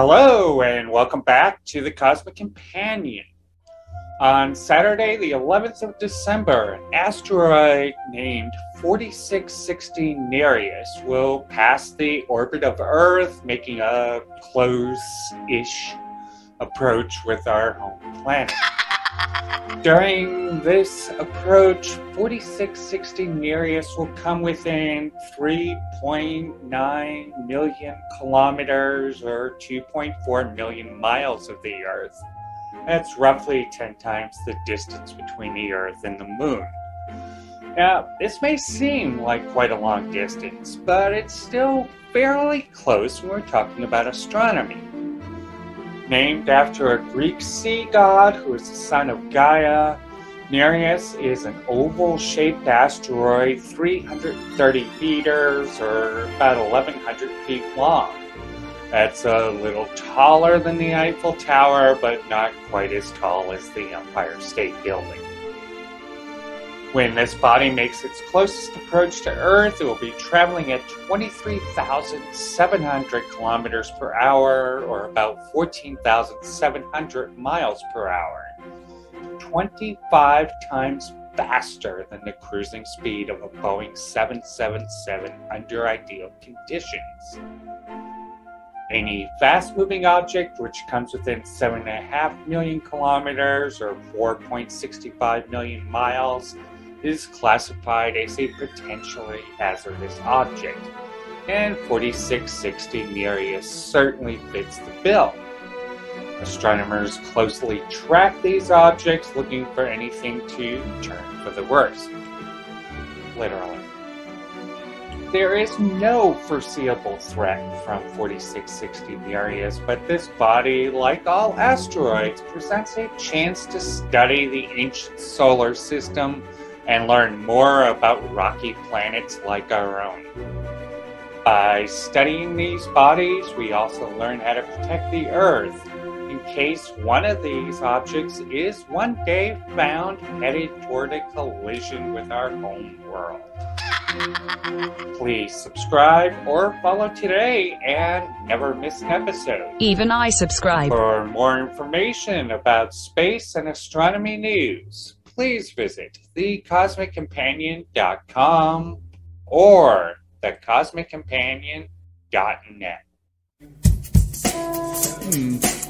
Hello, and welcome back to the Cosmic Companion. On Saturday, the 11th of December, an asteroid named 4660 Nereus will pass the orbit of Earth, making a close ish approach with our home planet. During this approach, 4660 Nereus will come within 3.9 million kilometers or 2.4 million miles of the Earth. That's roughly 10 times the distance between the Earth and the Moon. Now, this may seem like quite a long distance, but it's still fairly close when we're talking about astronomy named after a Greek sea god who is the son of Gaia. Nereus is an oval shaped asteroid, 330 meters or about 1,100 feet long. That's a little taller than the Eiffel Tower, but not quite as tall as the Empire State Building. When this body makes its closest approach to Earth, it will be traveling at 23,700 kilometers per hour, or about 14,700 miles per hour. 25 times faster than the cruising speed of a Boeing 777 under ideal conditions. Any fast moving object which comes within 7.5 million kilometers or 4.65 million miles is classified as a potentially hazardous object, and 4660 Nereus certainly fits the bill. Astronomers closely track these objects looking for anything to turn for the worst. Literally. There is no foreseeable threat from 4660 Nereus, but this body, like all asteroids, presents a chance to study the ancient solar system and learn more about rocky planets like our own. By studying these bodies, we also learn how to protect the Earth in case one of these objects is one day found headed toward a collision with our home world. Please subscribe or follow today and never miss an episode. Even I subscribe. For more information about space and astronomy news, please visit thecosmiccompanion.com or thecosmiccompanion.net. Hmm.